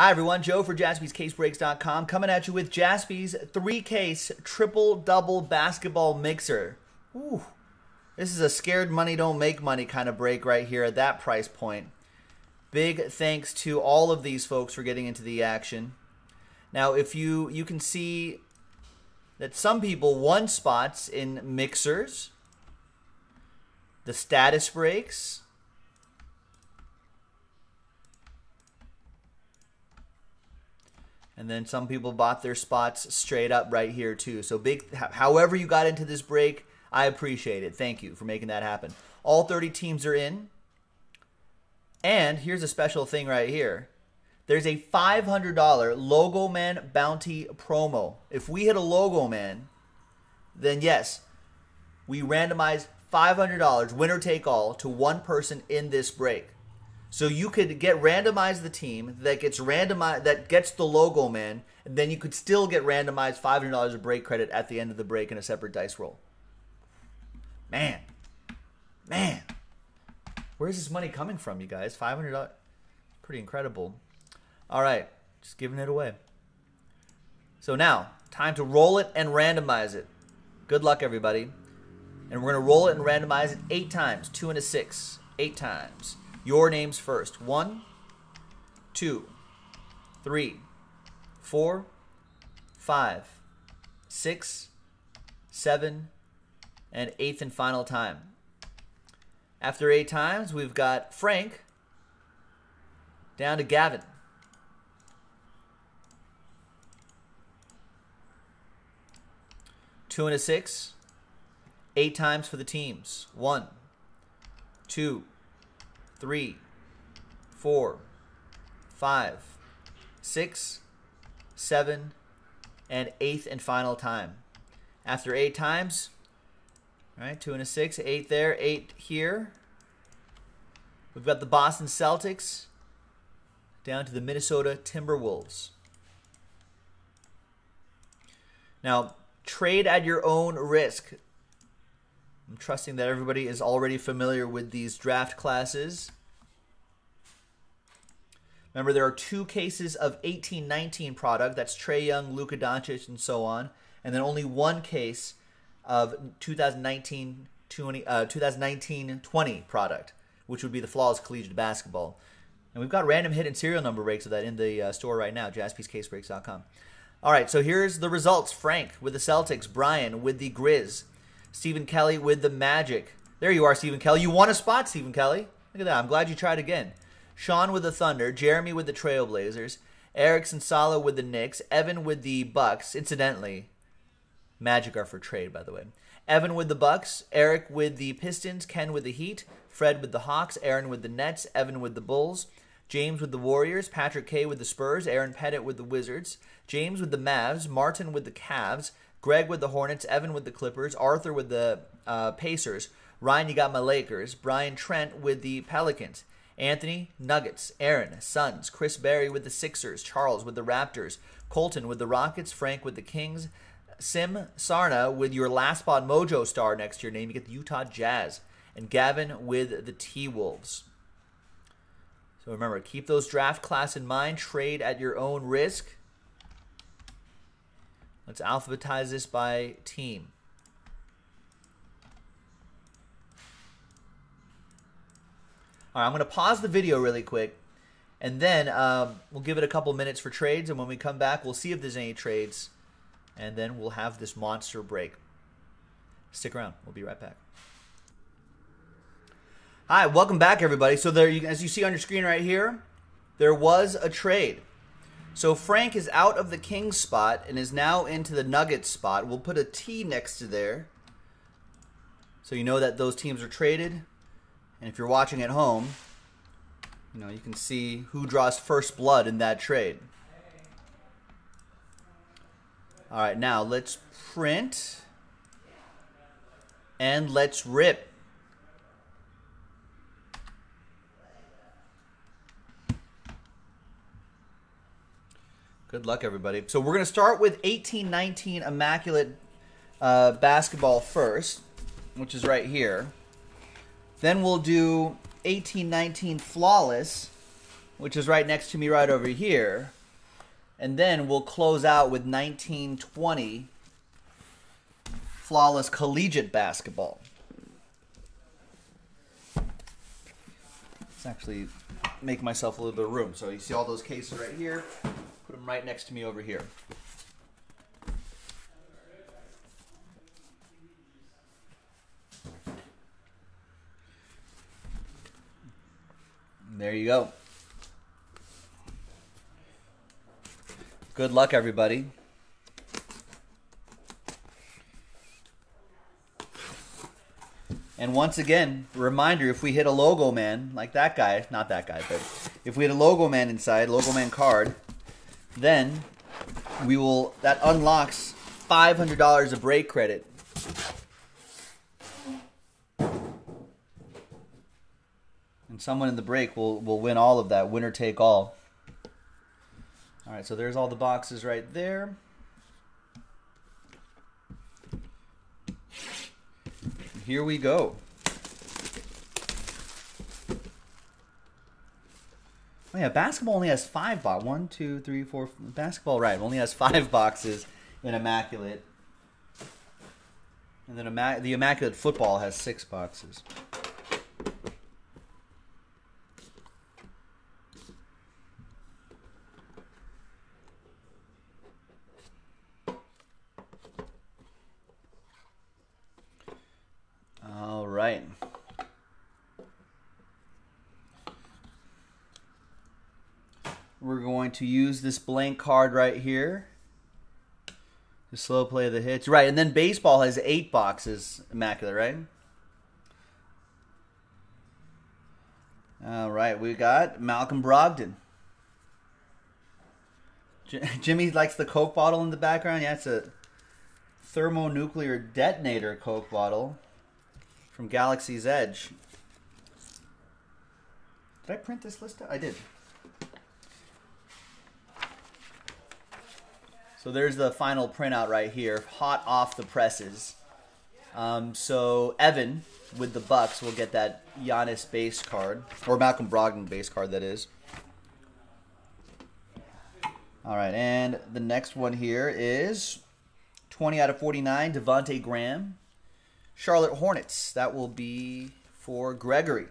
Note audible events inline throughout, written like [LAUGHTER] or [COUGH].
Hi, everyone. Joe for jaspyscasebreaks.com coming at you with Jaspy's three case triple double basketball mixer. Ooh, this is a scared money don't make money kind of break right here at that price point. Big thanks to all of these folks for getting into the action. Now, if you you can see that some people won spots in mixers, the status breaks, And then some people bought their spots straight up right here too. So big, however you got into this break, I appreciate it. Thank you for making that happen. All 30 teams are in. And here's a special thing right here. There's a $500 Logo Man bounty promo. If we hit a Logo Man, then yes, we randomize $500 winner take all to one person in this break. So you could get randomized the team that gets randomized that gets the logo man, and then you could still get randomized five hundred dollars of break credit at the end of the break in a separate dice roll. Man, man, where's this money coming from, you guys? Five hundred dollars, pretty incredible. All right, just giving it away. So now, time to roll it and randomize it. Good luck, everybody. And we're gonna roll it and randomize it eight times, two and a six, eight times. Your names first. One, two, three, four, five, six, seven, and eighth and final time. After eight times, we've got Frank down to Gavin. Two and a six. Eight times for the teams. One, two, three, four, five, six, seven, and eighth and final time. After eight times, all right, two and a six, eight there, eight here. We've got the Boston Celtics down to the Minnesota Timberwolves. Now, trade at your own risk. I'm trusting that everybody is already familiar with these draft classes. Remember, there are two cases of 1819 product. That's Trae Young, Luka Doncic, and so on. And then only one case of 2019 20, uh, 2019-20 product, which would be the Flawless Collegiate Basketball. And we've got random hit and serial number breaks of that in the uh, store right now, jaspyscasebreaks.com. All right, so here's the results. Frank with the Celtics, Brian with the Grizz, Stephen Kelly with the Magic. There you are, Stephen Kelly. You won a spot, Stephen Kelly. Look at that. I'm glad you tried again. Sean with the Thunder, Jeremy with the Trailblazers, Eric Sensala with the Knicks, Evan with the Bucks. Incidentally, Magic are for trade, by the way. Evan with the Bucks, Eric with the Pistons, Ken with the Heat, Fred with the Hawks, Aaron with the Nets, Evan with the Bulls, James with the Warriors, Patrick K with the Spurs, Aaron Pettit with the Wizards, James with the Mavs, Martin with the Cavs, Greg with the Hornets, Evan with the Clippers, Arthur with the uh, Pacers, Ryan, you got my Lakers, Brian Trent with the Pelicans, Anthony, Nuggets, Aaron, Suns, Chris Berry with the Sixers, Charles with the Raptors, Colton with the Rockets, Frank with the Kings, Sim Sarna with your last spot mojo star next to your name. You get the Utah Jazz, and Gavin with the T Wolves. So remember, keep those draft class in mind. Trade at your own risk. Let's alphabetize this by team. All right, I'm going to pause the video really quick, and then um, we'll give it a couple minutes for trades, and when we come back, we'll see if there's any trades, and then we'll have this monster break. Stick around. We'll be right back. Hi, welcome back, everybody. So there, you, as you see on your screen right here, there was a trade. So Frank is out of the Kings spot and is now into the Nuggets spot. We'll put a T next to there. So you know that those teams are traded. And if you're watching at home, you know, you can see who draws first blood in that trade. All right, now let's print and let's rip. Good luck, everybody. So we're going to start with 1819 Immaculate uh, Basketball first, which is right here. Then we'll do 1819 Flawless, which is right next to me right over here. And then we'll close out with 1920 Flawless Collegiate Basketball. Let's actually make myself a little bit of room. So you see all those cases right here? Put them right next to me over here. There you go. Good luck, everybody. And once again, reminder if we hit a logo man, like that guy, not that guy, but if we hit a logo man inside, logo man card, then we will, that unlocks $500 of break credit. And someone in the break will, will win all of that, winner take all. All right, so there's all the boxes right there. Here we go. Oh yeah, basketball only has five boxes. One, two, three, four. Basketball, right? Only has five [LAUGHS] boxes in immaculate, and then Immac- the immaculate football has six boxes. All right. We're going to use this blank card right here. The slow play the hits. Right, and then baseball has eight boxes, immaculate, right? All right, we got Malcolm Brogdon. J- [LAUGHS] Jimmy likes the Coke bottle in the background. Yeah, it's a thermonuclear detonator Coke bottle from Galaxy's Edge. Did I print this list out? I did. So there's the final printout right here, hot off the presses. Um, so Evan with the Bucks will get that Giannis base card, or Malcolm Brogdon base card, that is. All right, and the next one here is 20 out of 49, Devonte Graham. Charlotte Hornets. That will be for Gregory.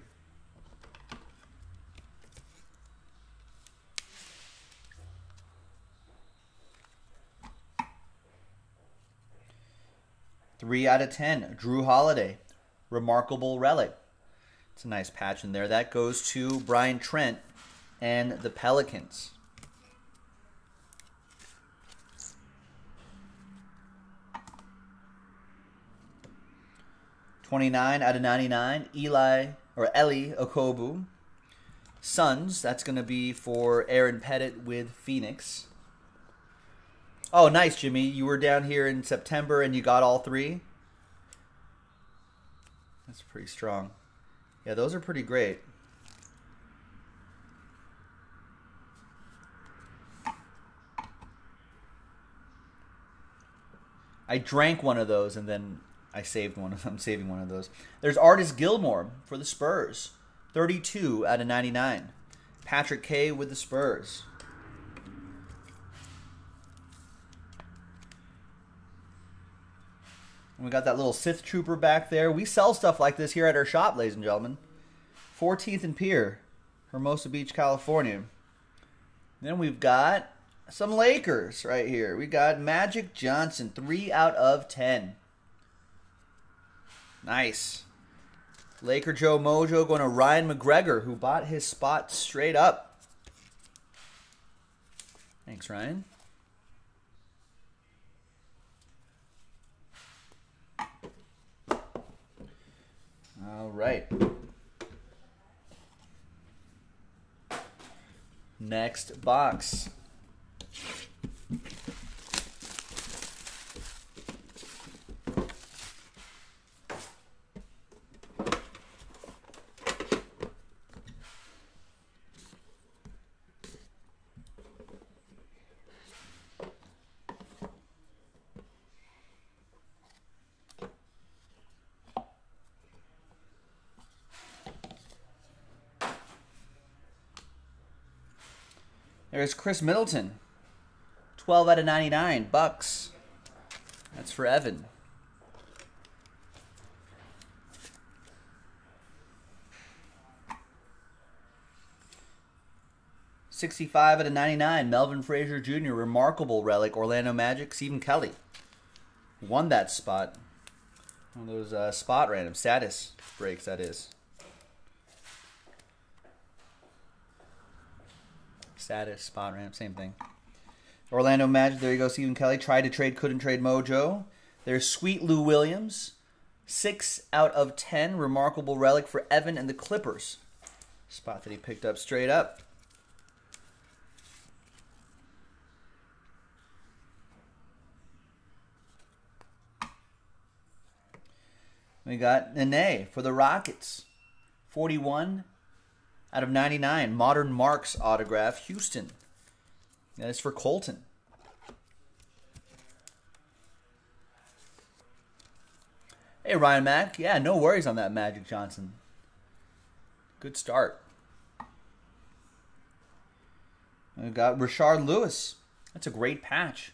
Three out of ten. Jrue Holiday. Remarkable relic. It's a nice patch in there. That goes to Brian Trent and the Pelicans. 29 out of 99, Eli or Eli Okobo. Suns, that's going to be for Aaron Pettit with Phoenix. Oh, nice, Jimmy. You were down here in September and you got all three. That's pretty strong. Yeah, those are pretty great. I drank one of those and then I saved one. Of [LAUGHS] I'm saving one of those. There's Artis Gilmore for the Spurs, 32 out of 99. Patrick K with the Spurs. And we got that little Sith Trooper back there. We sell stuff like this here at our shop, ladies and gentlemen. 14th and Pier, Hermosa Beach, California. Then we've got some Lakers right here. We got Magic Johnson, 3 out of 10. Nice. Laker Joe Mojo going to Ryan McGregor, who bought his spot straight up. Thanks, Ryan. All right. Next box. There's Khris Middleton. 12 out of 99 bucks. That's for Evan. Sixty-five out of ninety-nine. Melvin Frazier Jr. Remarkable relic. Orlando Magic. Stephen Kelly won that spot. One of those uh, spot random status breaks. That is. Status spot ramp, Same thing. Orlando Magic. There you go. Stephen Kelly tried to trade. Couldn't trade Mojo. There's Sweet Lou Williams. Six out of ten. Remarkable relic for Evan and the Clippers. Spot that he picked up straight up. We got Nene for the Rockets. 41 out of 99. Modern Marks autograph. Houston. That is for Colton. Hey, Ryan Mack. Yeah, no worries on that, Magic Johnson. Good start. We got Rashard Lewis. That's a great patch.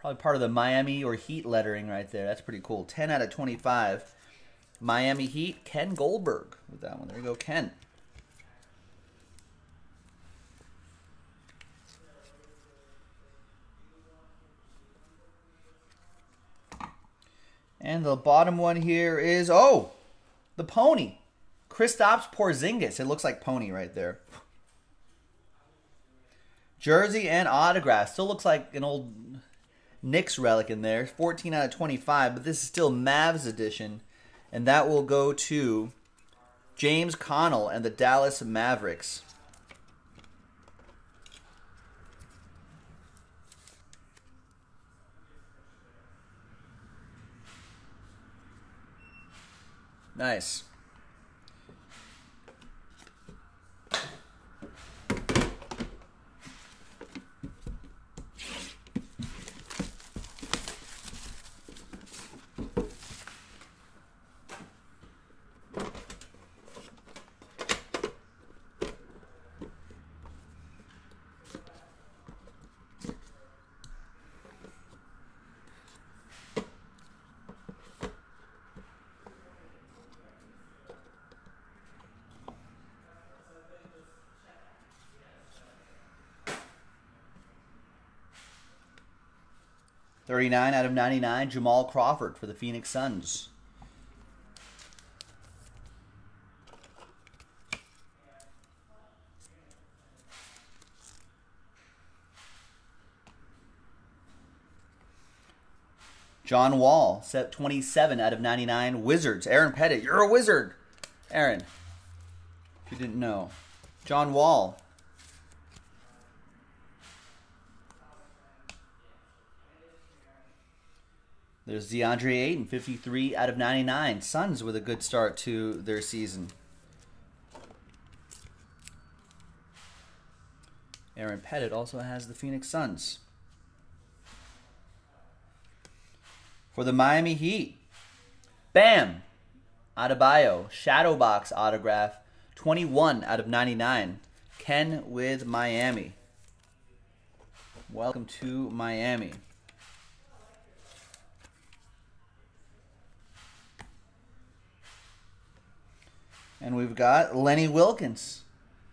Probably part of the Miami or Heat lettering right there. That's pretty cool. 10 out of 25. Miami Heat, Ken Goldberg with that one. There you go, Ken. And the bottom one here is, oh, the pony. Kristaps Porzingis. It looks like pony right there. Jersey and autograph. Still looks like an old Knicks relic in there. 14 out of 25, but this is still Mavs edition. And that will go to James Connell and the Dallas Mavericks. Nice. 39 out of 99, Jamal Crawford for the Phoenix Suns. John Wall, set 27 out of 99. Wizards. Aaron Pettit, you're a wizard. Aaron, if you didn't know. John Wall, There's DeAndre Ayton, 53 out of 99. Suns with a good start to their season. Aaron Pettit also has the Phoenix Suns. For the Miami Heat, Bam! Adebayo, Shadow Box autograph, 21 out of 99. Ken with Miami. Welcome to Miami. And we've got Lenny Wilkens,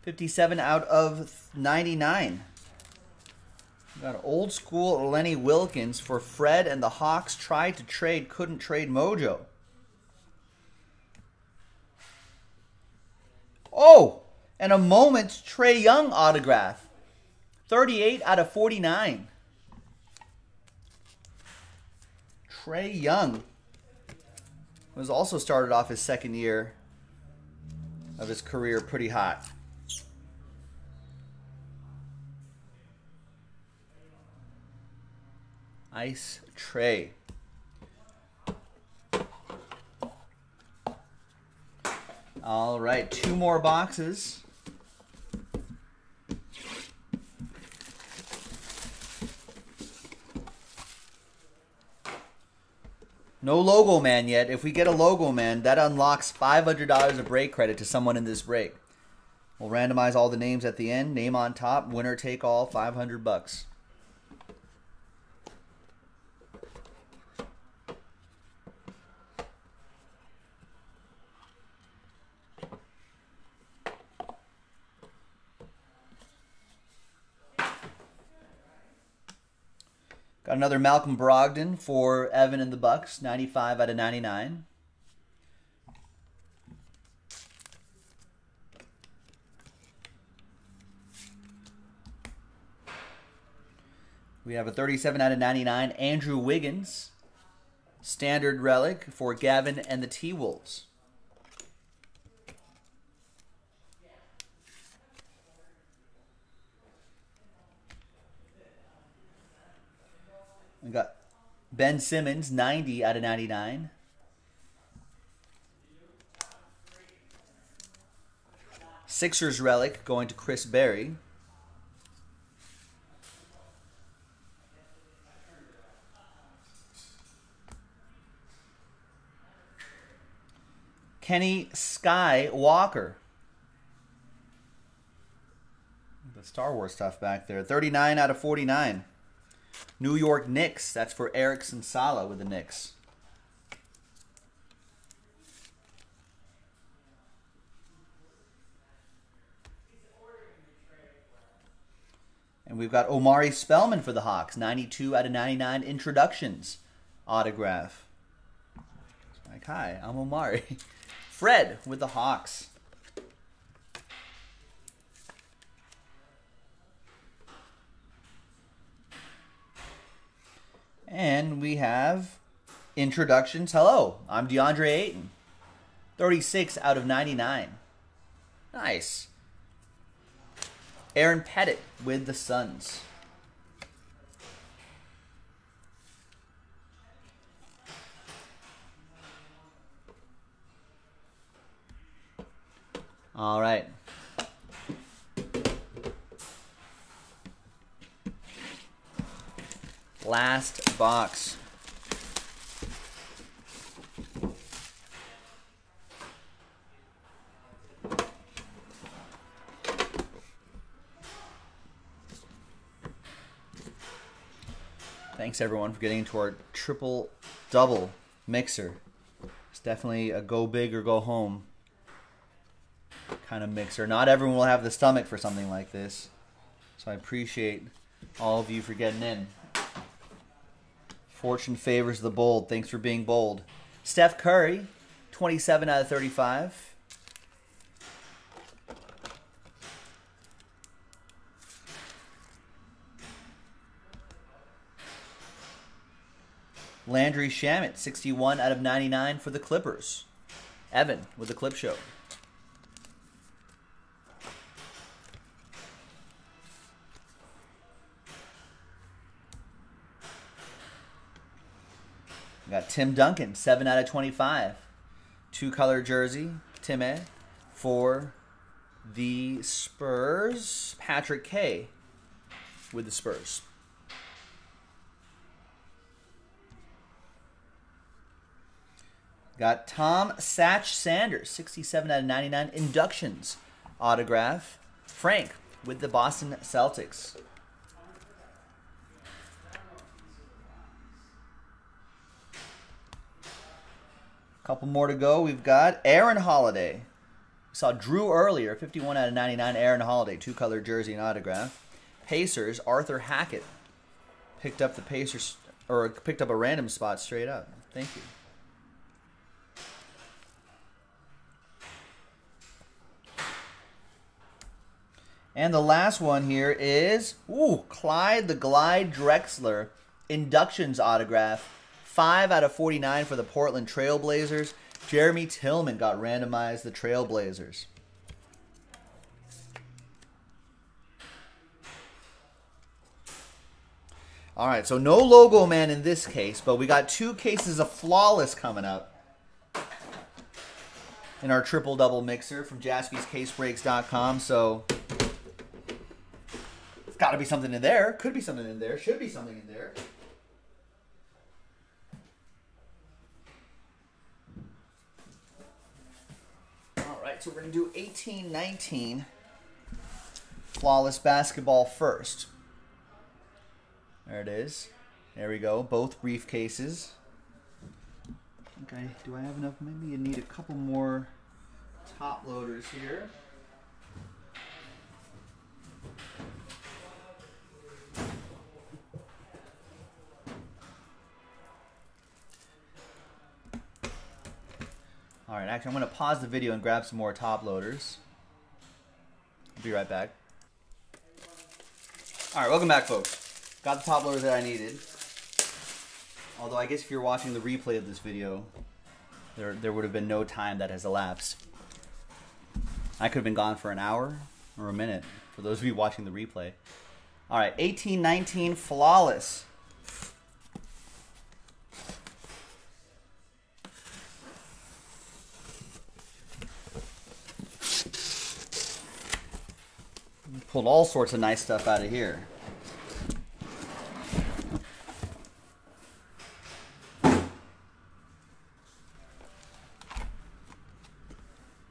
57 out of 99. We've got old school Lenny Wilkens for Fred and the Hawks tried to trade, couldn't trade Mojo. Oh, and a moment Trae Young autograph. 38 out of 49. Trae Young was also started off his second year of his career pretty hot. Ice tray. All right, two more boxes. No logo man yet. If we get a logo man, that unlocks $500 of break credit to someone in this break. We'll randomize all the names at the end. Name on top, winner take all, 500 bucks. Got another Malcolm Brogdon for Evan and the Bucks, 95 out of 99. We have a 37 out of 99 Andrew Wiggins, standard relic for Gavin and the T We got Ben Simmons, 90 out of 99. Sixers relic going to Chris Berry. Kenny Skywalker. The Star Wars stuff back there. 39 out of 49. New York Knicks. That's for Erickson Sala with the Knicks. And we've got Omari Spellman for the Hawks. 92 out of 99 introductions autograph. Like, hi, I'm Omari. [LAUGHS] Fred with the Hawks. And we have introductions. Hello, I'm DeAndre Ayton. 36 out of 99. Nice. Aaron Pettit with the Suns. All right. Last box. Thanks everyone for getting into our triple double mixer. It's definitely a go big or go home kind of mixer. Not everyone will have the stomach for something like this. So I appreciate all of you for getting in. Fortune favors the bold. Thanks for being bold. Steph Curry, 27 out of 35. Landry Shamet, 61 out of 99 for the Clippers. Evan with the Clip Show. We got Tim Duncan, 7 out of 25. Two color jersey, Tim for the Spurs. Patrick K with the Spurs. Got Tom Satch Sanders, 67 out of 99 inductions autograph. Frank with the Boston Celtics. Couple more to go. We've got Aaron Holiday. We saw Jrue earlier, 51 out of 99. Aaron Holiday, two color jersey and autograph. Pacers, Arthur Hackett. Picked up the Pacers, or picked up a random spot straight up. Thank you. And the last one here is, ooh, Clyde the Glide Drexler inductions autograph. 5 out of 49 for the Portland Trailblazers. Jeremy Tillman got randomized the Trailblazers. All right, so no logo man in this case, but we got two cases of flawless coming up in our triple double mixer from jaspyscasebreaks.com. So it's got to be something in there. Could be something in there. Should be something in there. All right, so we're going to do 18, 19, Flawless basketball first. There it is. There we go. Both briefcases. Okay, do I have enough? Maybe you need a couple more top loaders here. All right, actually, I'm going to pause the video and grab some more top loaders. I'll be right back. All right, welcome back, folks. Got the top loaders that I needed. Although I guess if you're watching the replay of this video, there there would have been no time that has elapsed. I could have been gone for an hour or a minute for those of you watching the replay. All right, 1819 flawless. Pulled all sorts of nice stuff out of here.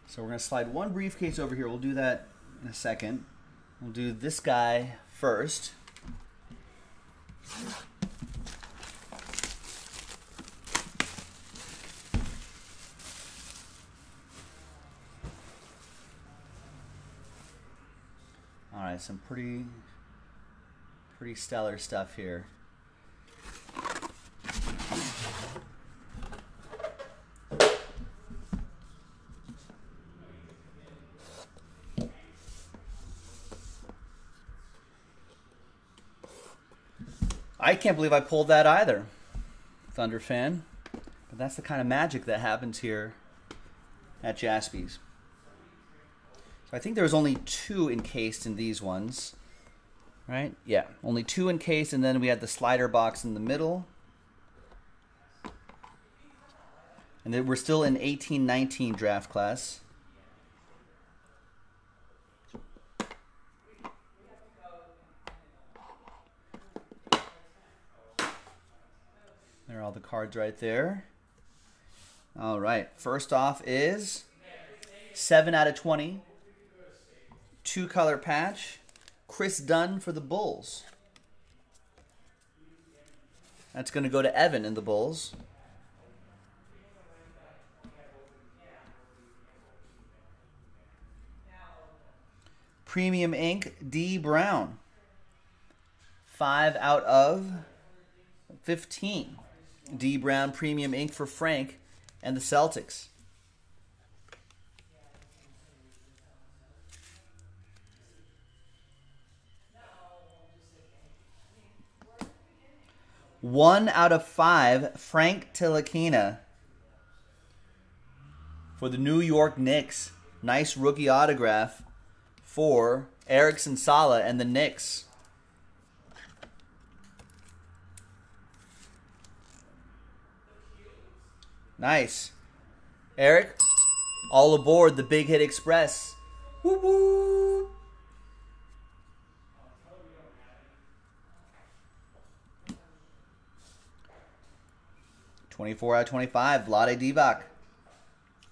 So we're going to slide one briefcase over here. We'll do that in a second. We'll do this guy first. Some pretty pretty stellar stuff here. I can't believe I pulled that either, Thunder fan. But that's the kind of magic that happens here at Jaspy's. So I think there was only two encased in these ones. Right? Yeah, only two encased, and then we had the slider box in the middle. And then we're still in 1819 draft class. There are all the cards right there. All right, first off is 7 out of 20 two color patch. Kris Dunn for the Bulls. That's going to go to Evan in the Bulls. Premium Ink D Brown. 5 out of 15. D Brown Premium Ink for Frank and the Celtics. One out of five, Frank Ntilikina for the New York Knicks. Nice rookie autograph for Erickson Sala and the Knicks. Nice. Eric, all aboard the Big Hit Express. Woo woo. 24 out of 25, Vlade Divac.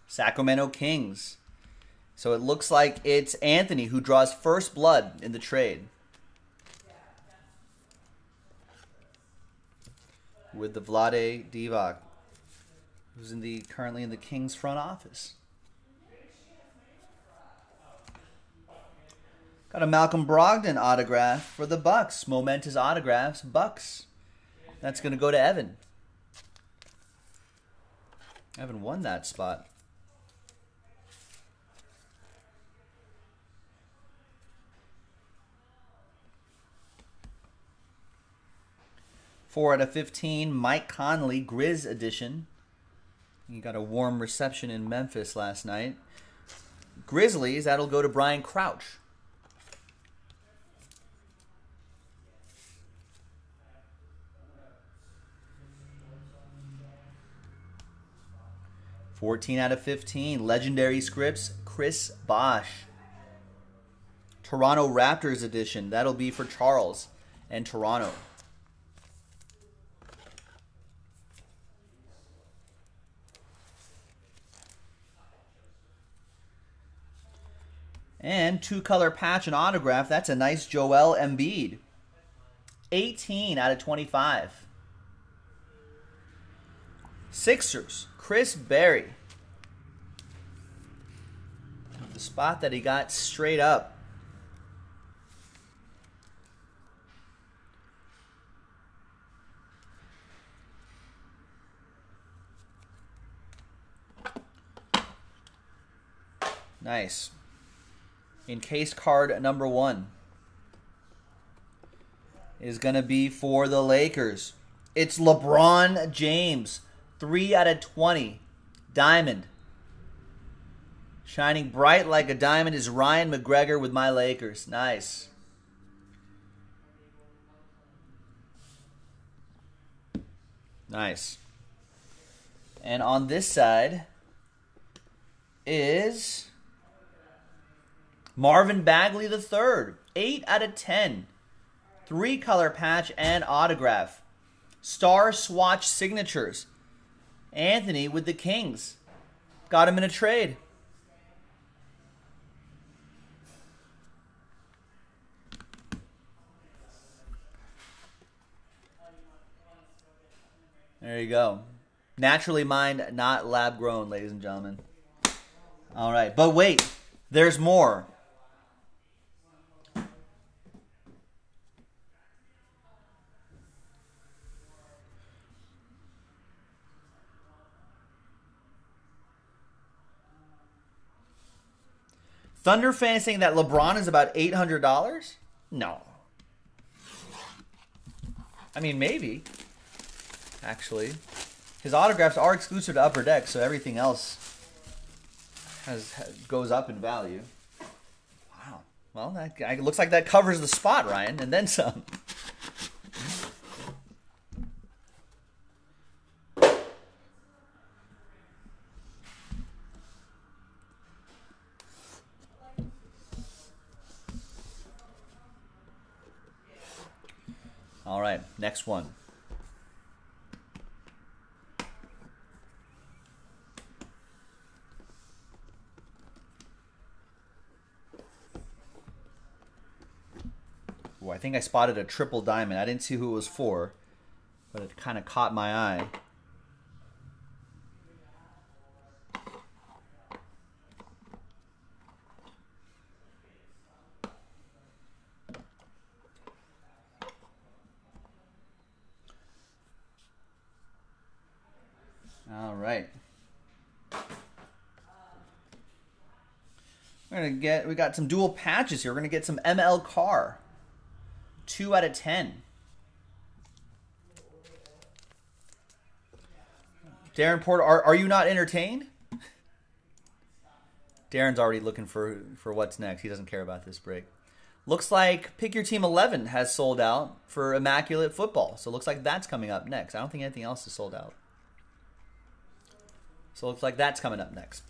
Sacramento Kings. So it looks like it's Anthony who draws first blood in the trade. With the Vlade Divac, who's in the currently in the Kings front office. Got a Malcolm Brogdon autograph for the Bucks. Momentous autographs, Bucks. That's going to go to Evan. Evan won that spot. Four out of 15, Mike Conley, Grizz edition. He got a warm reception in Memphis last night. Grizzlies, that'll go to Brian Crouch. 14 out of 15. Legendary scripts, Chris Bosh. Toronto Raptors edition. That'll be for Charles and Toronto. And two color patch and autograph. That's a nice Joel Embiid. 18 out of 25. Sixers, Chris Berry. The spot that he got straight up. Nice. In case card number one is going to be for the Lakers. It's LeBron James. 3 out of 20. Diamond. Shining bright like a diamond is Ryan McGregor with my Lakers. Nice. Nice. And on this side is Marvin Bagley the third, 8 out of 10. Three color patch and autograph. Star swatch signatures. Anthony with the Kings. Got him in a trade. There you go. Naturally mined, not lab grown, ladies and gentlemen. All right, but wait, there's more. Thunder fans saying that LeBron is about eight hundred dollars? No. I mean, maybe. Actually, his autographs are exclusive to Upper Deck, so everything else has, has goes up in value. Wow. Well, that looks like that covers the spot, Ryan, and then some. Right, next one. Ooh, I think I spotted a triple diamond. I didn't see who it was for, but it kind of caught my eye. All right. We're gonna get we got some dual patches here. We're gonna get some ML Carr. Two out of ten. Darren Porter, are, are you not entertained? [LAUGHS] Darren's already looking for for what's next. He doesn't care about this break. Looks like Pick Your Team 11 has sold out for Immaculate Football. So looks like that's coming up next. I don't think anything else is sold out. So looks like that's coming up next.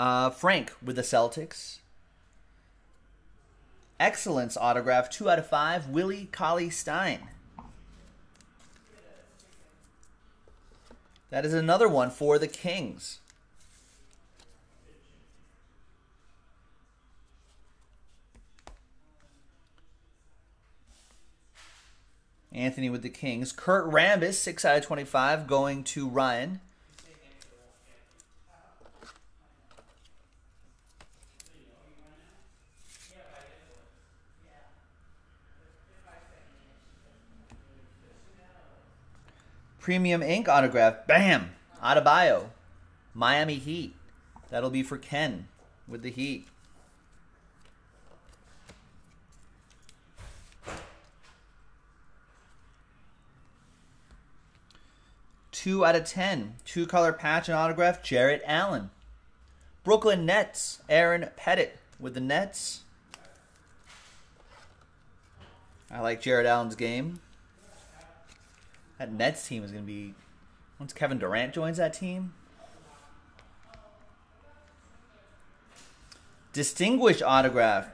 Uh, Frank with the Celtics. Excellence autograph, 2 out of 5. Willie Cauley Stein. That is another one for the Kings. Anthony with the Kings. Kurt Rambis, 6 out of 25, going to Ryan. Premium ink autograph. Bam! Adebayo. Miami Heat. That'll be for Ken with the Heat. Two out of ten. Two color patch and autograph. Jarrett Allen. Brooklyn Nets. Aaron Pettit with the Nets. I like Jarrett Allen's game that Nets team is going to be once Kevin Durant joins that team. Distinguished autograph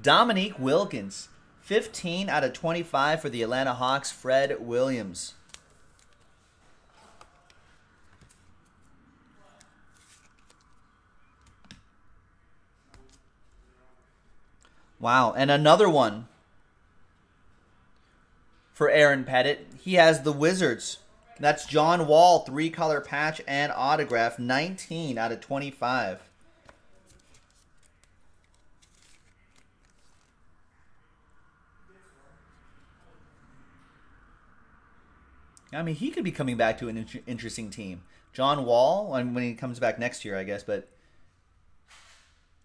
Dominique Wilkins, 15 out of 25 for the Atlanta Hawks, Fred Williams. Wow, and another one for Aaron Pettit, he has the Wizards. That's John Wall, three color patch and autograph, 19 out of 25. I mean, he could be coming back to an in- interesting team. John Wall, when he comes back next year, I guess, but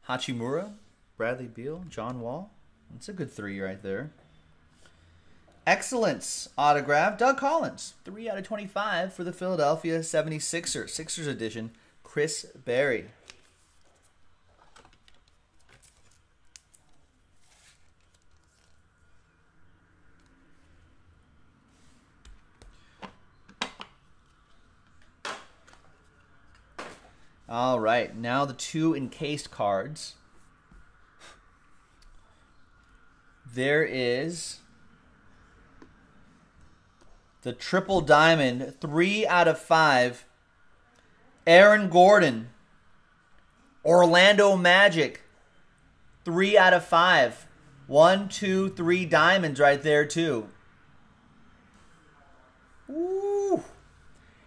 Hachimura, Bradley Beal, John Wall. That's a good three right there. Excellence autograph, Doug Collins. 3 out of 25 for the Philadelphia 76ers. Sixers edition, Chris Berry. All right, now the two encased cards. There is the triple diamond, three out of five. Aaron Gordon, Orlando Magic, three out of five. One, two, three diamonds right there, too. Ooh.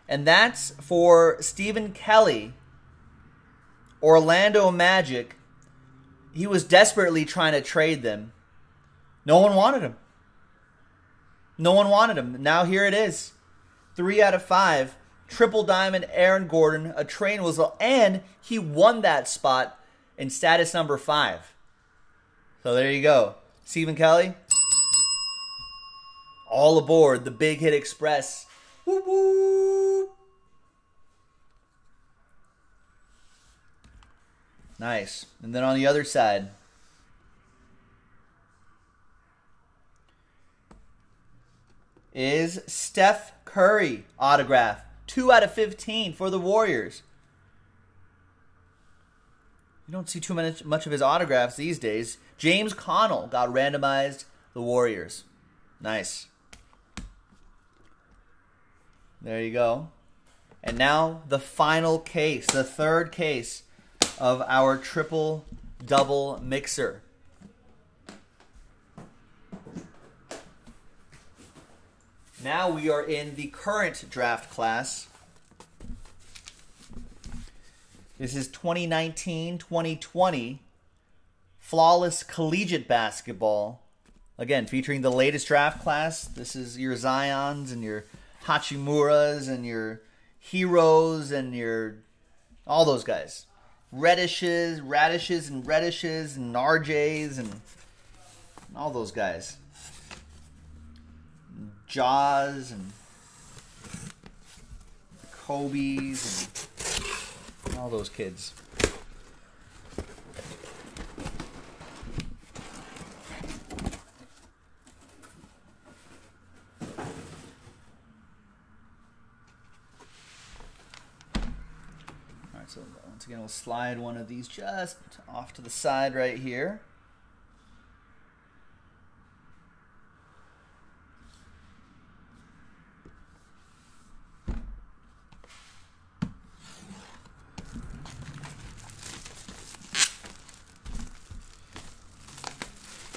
And that's for Stephen Kelly, Orlando Magic. He was desperately trying to trade them. No one wanted him. No one wanted him. Now here it is. Three out of five. Triple diamond Aaron Gordon. A train whistle, and he won that spot in status number five. So there you go. Stephen Kelly. All aboard the Big Hit Express. Woo woo. Nice. And then on the other side, is Steph Curry autograph. 2 out of 15 for the Warriors. You don't see too much, much of his autographs these days. James Connell got randomized the Warriors. Nice. There you go. And now the final case, the third case of our triple double mixer. Now we are in the current draft class. This is 2019 2020 Flawless Collegiate Basketball. Again, featuring the latest draft class. This is your Zions and your Hachimuras and your Herros and your. all those guys. Reddishes, radishes, and reddishes, and RJs, and all those guys. Ja's and Coby's and all those kids. Alright, so once again, we'll slide one of these just off to the side right here.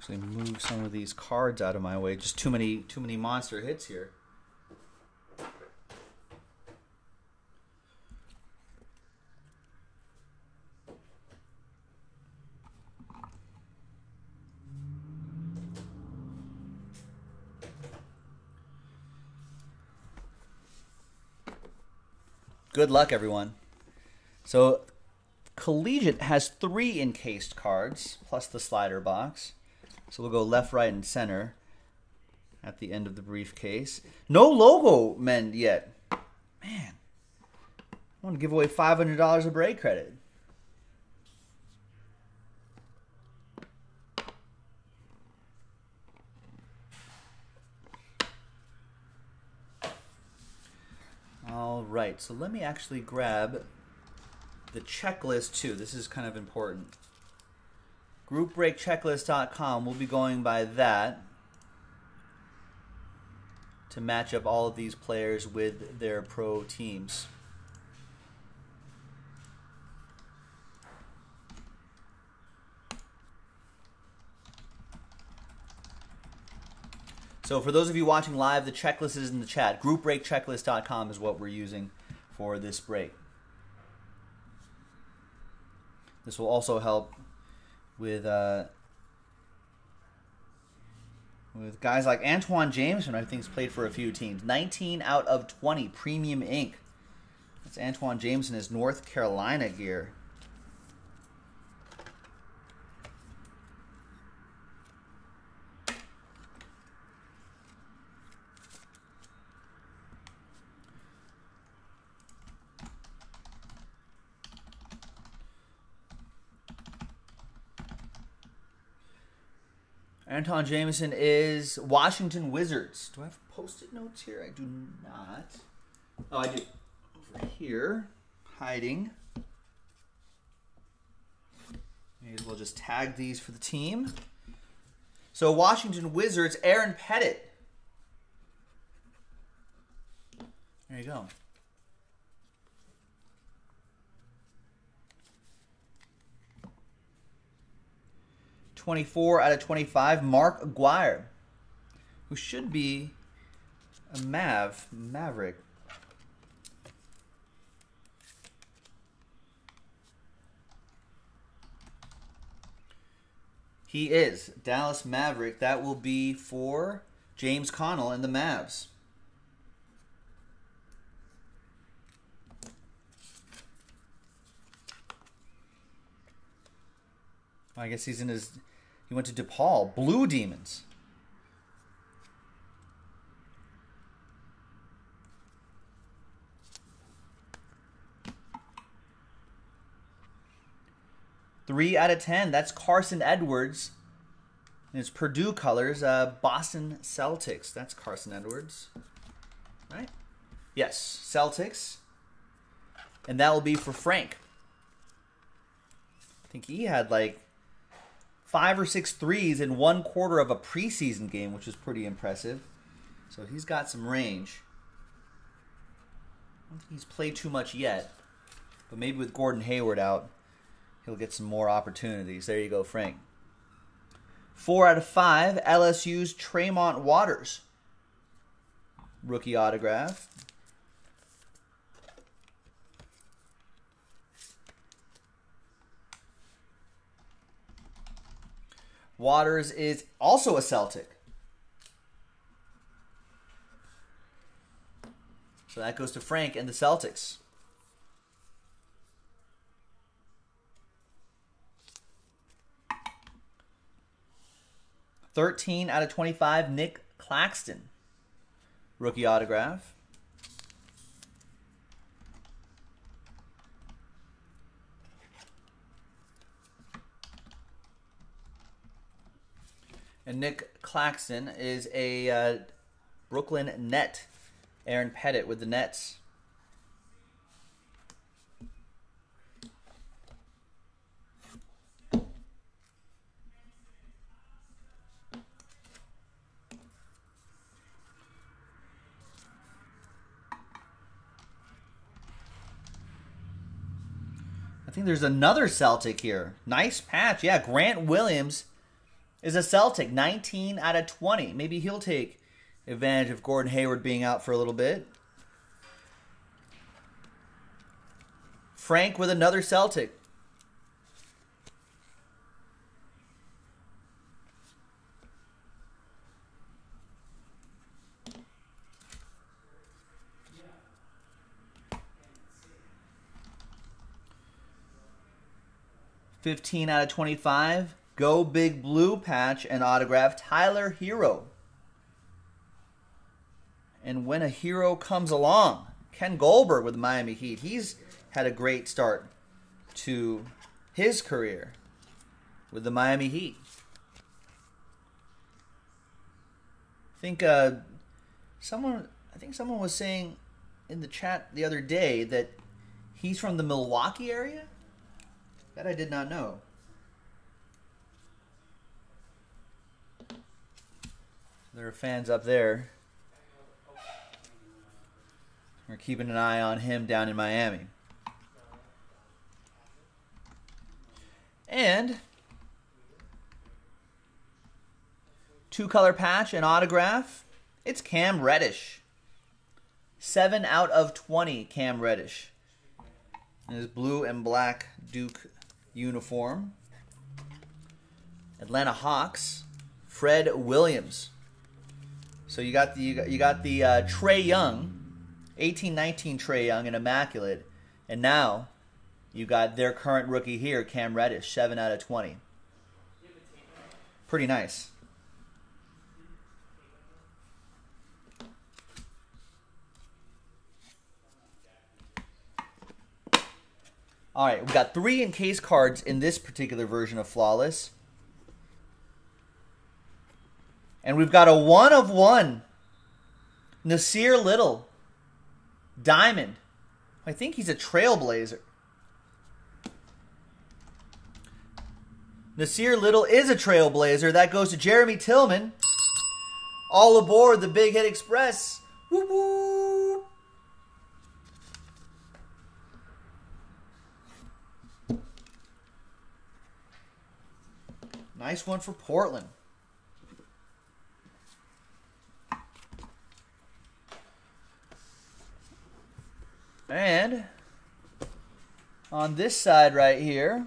Actually, move some of these cards out of my way. Just too many, too many monster hits here. Good luck, everyone. So, Collegiate has three encased cards plus the slider box. So we'll go left, right, and center at the end of the briefcase. No logo mend yet. Man, I want to give away $500 of break credit. All right, so let me actually grab the checklist too. This is kind of important. GroupBreakChecklist.com. We'll be going by that to match up all of these players with their pro teams. So for those of you watching live, the checklist is in the chat. GroupBreakChecklist.com is what we're using for this break. This will also help with uh, with guys like Antawn Jamison, I think, has played for a few teams. 19 out of 20 premium ink. That's Antawn Jamison, his North Carolina gear. Antawn Jamison is Washington Wizards. Do I have post-it notes here? I do not. Oh, I do. Over here, hiding. May as well just tag these for the team. So Washington Wizards, Aaron Pettit. There you go. 24 out of 25, Mark Aguirre, who should be a Mav, Maverick. He is Dallas Maverick. That will be for James Connell and the Mavs. I guess he's in his he went to DePaul. Blue Demons. Three out of ten. That's Carson Edwards. And it's Purdue colors. Uh, Boston Celtics. That's Carson Edwards. Right? Yes, Celtics. And that will be for Frank. I think he had like five or six threes in one quarter of a preseason game, which is pretty impressive. So he's got some range. I don't think he's played too much yet, but maybe with Gordon Hayward out, he'll get some more opportunities. There you go, Frank. Four out of five, LSU's Tremont Waters. Rookie autograph. Waters is also a Celtic. So that goes to Frank and the Celtics. Thirteen out of twenty-five, Nic Claxton, rookie autograph. And Nick Claxton is a uh, Brooklyn net. Aaron Pettit with the Nets. I think there's another Celtic here. Nice patch. Yeah, Grant Williams is a Celtic, 19 out of 20. Maybe he'll take advantage of Gordon Hayward being out for a little bit. Frank with another Celtic. Fifteen out of twenty-five. Go Big Blue patch and autograph Tyler Herro. And when a hero comes along, Ken Goldberg with the Miami Heat, he's had a great start to his career with the Miami Heat. I think uh, someone, I think someone was saying in the chat the other day that he's from the Milwaukee area. That I did not know. There are fans up there. We're keeping an eye on him down in Miami. And two color patch and autograph. It's Cam Reddish. 7 out of 20 Cam Reddish. In his blue and black Duke uniform. Atlanta Hawks, Fred Williams. So you got the you got, the uh, Trae Young, 1819 Trae Young and immaculate, and now you got their current rookie here, Cam Reddish, 7 out of 20. Pretty nice. All right, we've got three encased cards in this particular version of Flawless. And we've got a one of one. Nassir Little. Diamond. I think he's a trailblazer. Nassir Little is a trailblazer. That goes to Jeremy Tillman. All aboard the Big Hit Express. Woo woo. Nice one for Portland. And on this side right here,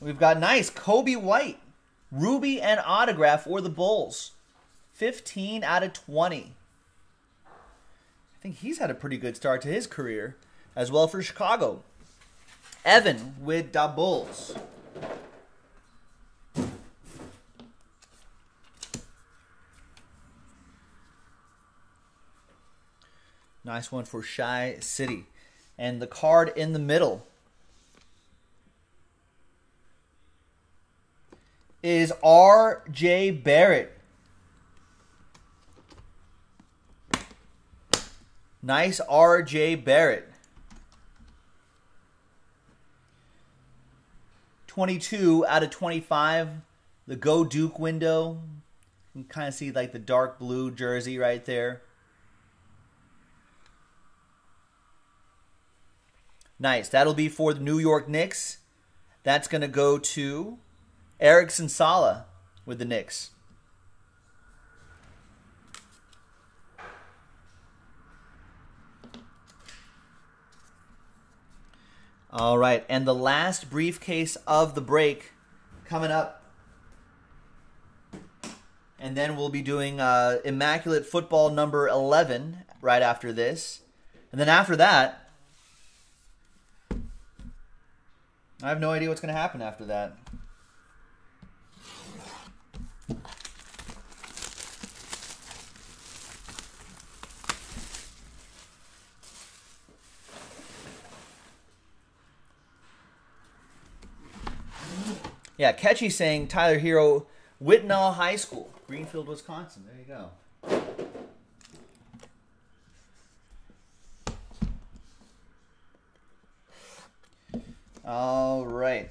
we've got nice Coby White, Ruby and autograph for the Bulls. 15 out of 20. I think he's had a pretty good start to his career as well for Chicago. Evan with the Bulls. Nice one for Shy City. And the card in the middle is R.J. Barrett. Nice R.J. Barrett. 22 out of 25. The Go Duke window. You can kind of see like the dark blue jersey right there. Nice. That'll be for the New York Knicks. That's going to go to Erickson Sala with the Knicks. All right, and the last briefcase of the break coming up. And then we'll be doing uh, Immaculate Football number 11 right after this. And then after that, I have no idea what's going to happen after that. Yeah, Catchy saying Tyler Herro, Whitnall High School, Greenfield, Wisconsin. There you go. All right.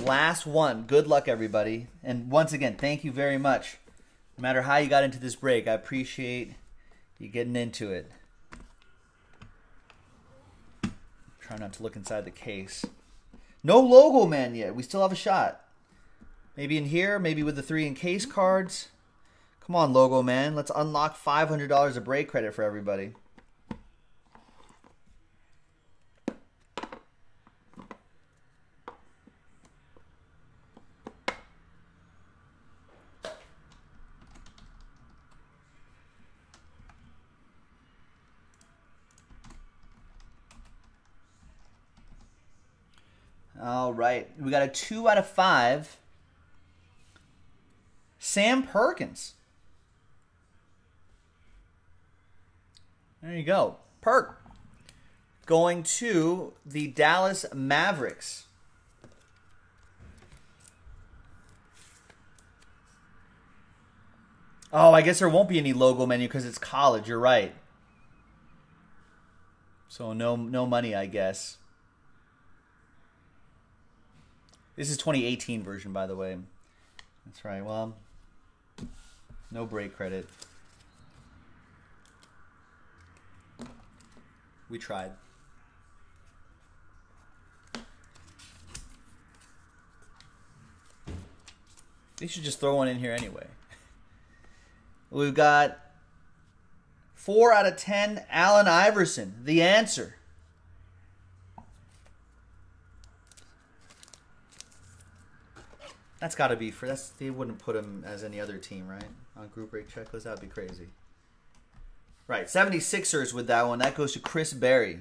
Last one. Good luck, everybody. And once again, thank you very much. No matter how you got into this break, I appreciate you getting into it. Try not to look inside the case. No logo man yet. We still have a shot. Maybe in here, maybe with the three in case cards. Come on, logo man. Let's unlock $500 of break credit for everybody. All right. We got a two out of five. Sam Perkins. There you go. Perk. Going to the Dallas Mavericks. Oh, I guess there won't be any logo menu because it's college. You're right. So no no money, I guess. This is 2018 version, by the way. That's right. Well, no break credit. We tried. They should just throw one in here anyway. We've got four out of ten. Allen Iverson, the answer. That's got to be for that's. They wouldn't put him as any other team, right? On group break checklist, that'd be crazy. Right, 76ers with that one. That goes to Chris Berry.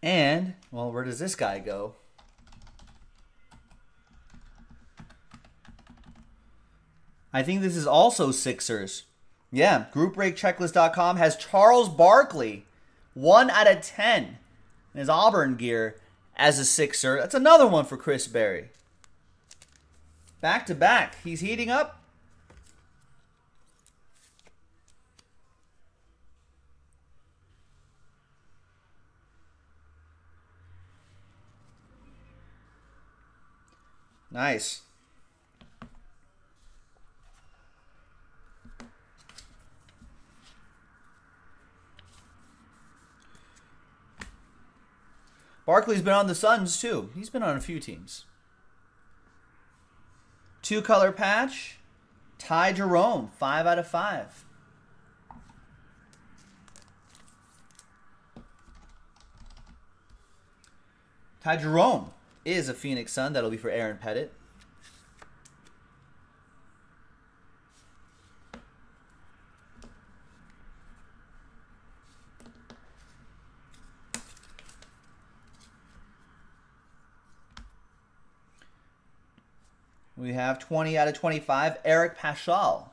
And, well, where does this guy go? I think this is also Sixers. Yeah, groupbreakchecklist.com has Charles Barkley, 1 out of 10 in his Auburn gear as a Sixer. That's another one for Chris Berry. Back to back. He's heating up. Nice. Barkley's been on the Suns too. He's been on a few teams. Two color patch. Ty Jerome, five out of five. Ty Jerome is a Phoenix Sun. That'll be for Aaron Pettit. We have 20 out of 25, Eric Paschall.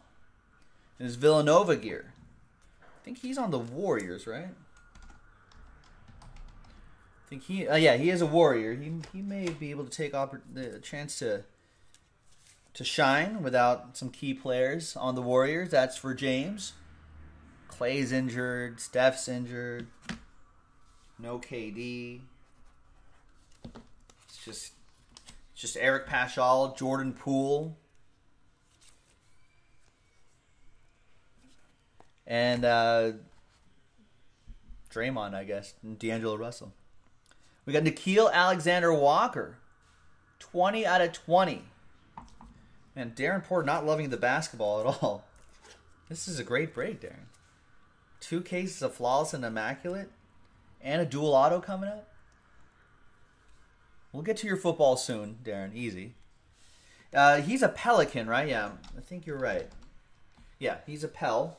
In his Villanova gear. I think he's on the Warriors, right? Think he, uh, yeah, he is a Warrior. He, he may be able to take oppor- the chance to to shine without some key players on the Warriors. That's for James. Clay's injured. Steph's injured. No KD. It's just just Eric Paschall, Jordan Poole, and uh, Draymond, I guess, and D'Angelo Russell. We got Nickeil Alexander Walker, 20 out of 20. Man, Darren Porter not loving the basketball at all. This is a great break, Darren. Two cases of flawless and immaculate, and a dual auto coming up. We'll get to your football soon, Darren. Easy. Uh, he's a Pelican, right? Yeah, I think you're right. Yeah, he's a Pel.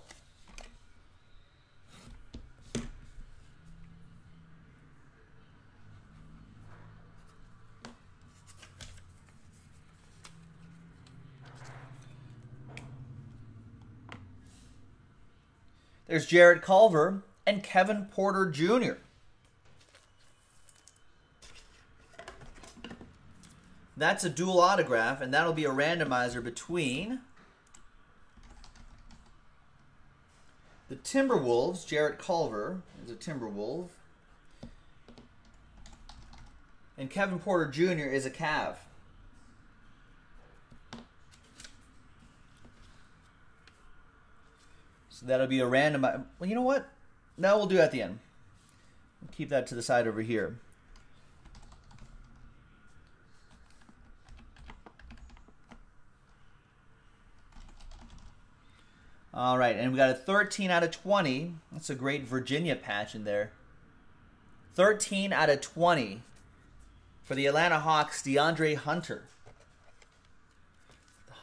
There's Jarrett Culver and Kevin Porter Jr. That's a dual autograph, and that'll be a randomizer between the Timberwolves. Jarrett Culver is a Timberwolf. And Kevin Porter Jr. is a Cav. So that'll be a random. Well, you know what? No, we'll do at the end. Keep that to the side over here. All right, and we got a 13 out of 20. That's a great Virginia patch in there. 13 out of 20 for the Atlanta Hawks, DeAndre Hunter.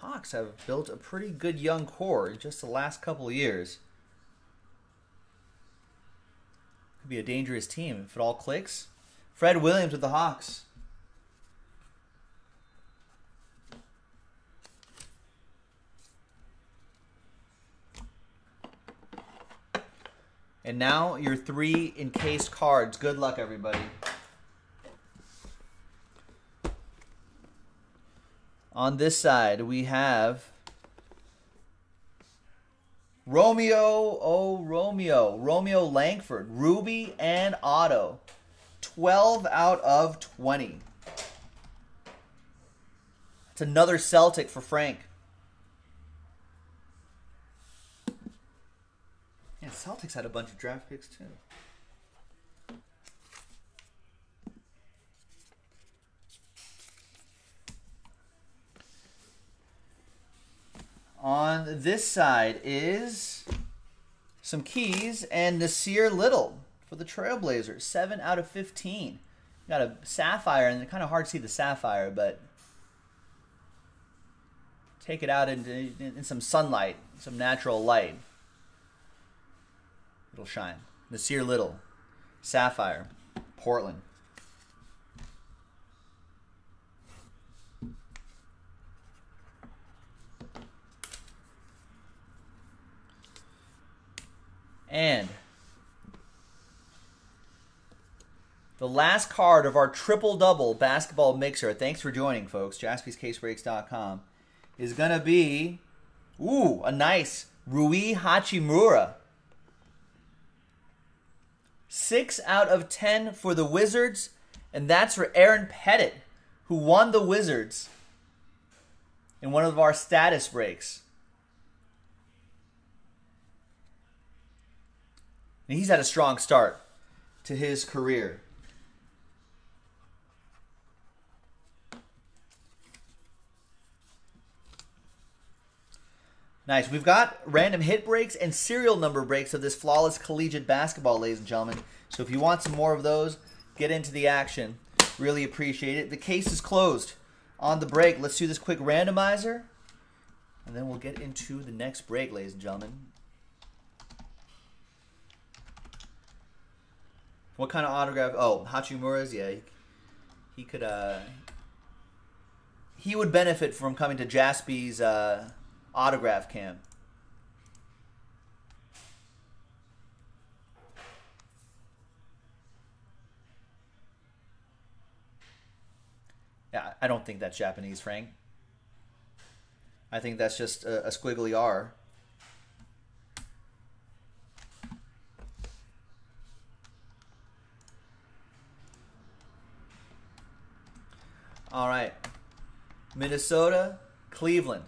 Hawks have built a pretty good young core in just the last couple of years. Could be a dangerous team if it all clicks. Fred Williams with the Hawks. And now your three encased cards. Good luck, everybody. On this side, we have Romeo, oh Romeo, Romeo Langford, Ruby and Otto. 12 out of 20. It's another Celtic for Frank. Yeah, Celtics had a bunch of draft picks too. On this side is some keys and Nassir Little for the Trailblazers. 7 out of 15. Got a sapphire, and it's kind of hard to see the sapphire, but take it out into, in some sunlight, some natural light. It'll shine. Nassir Little, Sapphire, Portland. And the last card of our triple double basketball mixer. Thanks for joining, folks. JaspysCaseBreaks.com is gonna be, ooh, a nice Rui Hachimura. Six out of ten for the Wizards, and that's for Aaron Pettit, who won the Wizards in one of our status breaks. And he's had a strong start to his career. Nice. We've got random hit breaks and serial number breaks of this flawless collegiate basketball, ladies and gentlemen. So if you want some more of those, get into the action. Really appreciate it. The case is closed. On the break, let's do this quick randomizer, and then we'll get into the next break, ladies and gentlemen. What kind of autograph? Oh, Hachimura's. Yeah, he, he could. uh He would benefit from coming to Jaspy's uh, autograph camp. Yeah, I don't think that's Japanese, Frank. I think that's just a, a squiggly R. All right. Minnesota, Cleveland.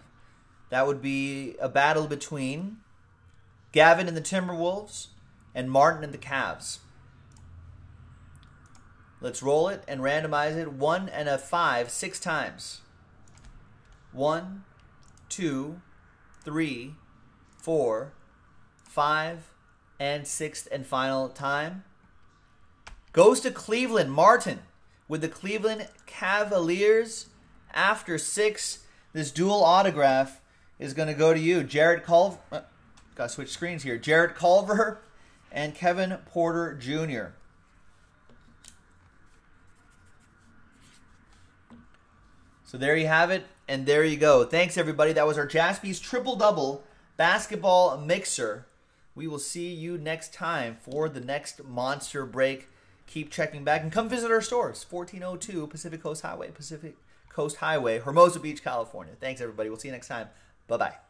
That would be a battle between Gavin and the Timberwolves and Martin and the Cavs. Let's roll it and randomize it. One and a five, six times. One, two, three, four, five, and sixth and final time. Goes to Cleveland, Martin, with the Cleveland Cavaliers after six. This dual autograph is going to go to you, Jarrett Culver. Uh, Got to switch screens here. Jarrett Culver and Kevin Porter Jr. So there you have it, and there you go. Thanks, everybody. That was our Jaspy's triple double basketball mixer. We will see you next time for the next monster break. Keep checking back and come visit our stores 1402 Pacific Coast Highway, Pacific Coast Highway, Hermosa Beach, California. Thanks, everybody. We'll see you next time. Bye bye.